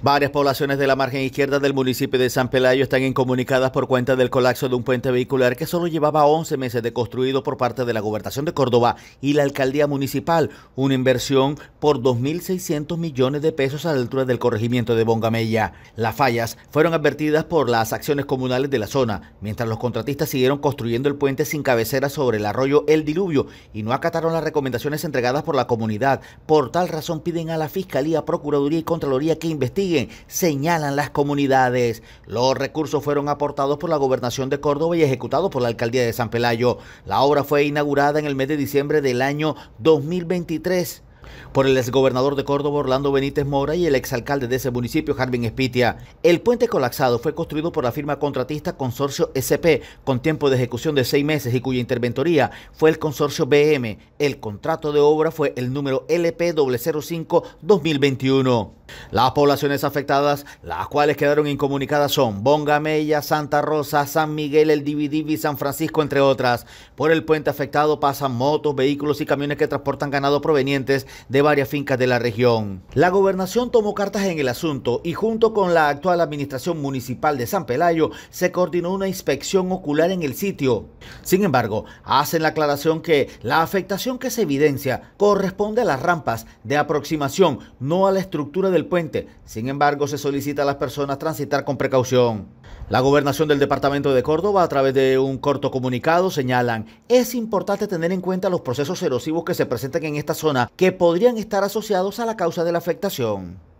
Varias poblaciones de la margen izquierda del municipio de San Pelayo están incomunicadas por cuenta del colapso de un puente vehicular que solo llevaba 11 meses de construido por parte de la Gobernación de Córdoba y la Alcaldía Municipal, una inversión por 2.600 millones de pesos a la altura del corregimiento de Bongamella. Las fallas fueron advertidas por las acciones comunales de la zona, mientras los contratistas siguieron construyendo el puente sin cabecera sobre el arroyo El Diluvio y no acataron las recomendaciones entregadas por la comunidad. Por tal razón piden a la Fiscalía, Procuraduría y Contraloría que investiguen señalan las comunidades. Los recursos fueron aportados por la Gobernación de Córdoba y ejecutados por la Alcaldía de San Pelayo. La obra fue inaugurada en el mes de diciembre del año 2023 por el exgobernador de Córdoba Orlando Benítez Mora y el exalcalde de ese municipio Jarvin Espitia. El puente colapsado fue construido por la firma contratista Consorcio SP con tiempo de ejecución de seis meses y cuya interventoría fue el Consorcio BM. El contrato de obra fue el número LP 005 2021. Las poblaciones afectadas, las cuales quedaron incomunicadas son Bongamella, Santa Rosa, San Miguel, El Dividivi San Francisco, entre otras. Por el puente afectado pasan motos, vehículos y camiones que transportan ganado provenientes de varias fincas de la región. La gobernación tomó cartas en el asunto y junto con la actual administración municipal de San Pelayo se coordinó una inspección ocular en el sitio. Sin embargo, hacen la aclaración que la afectación que se evidencia corresponde a las rampas de aproximación, no a la estructura del puente. Sin embargo, se solicita a las personas transitar con precaución. La gobernación del departamento de Córdoba, a través de un corto comunicado, señalan, es importante tener en cuenta los procesos erosivos que se presentan en esta zona que podrían estar asociados a la causa de la afectación.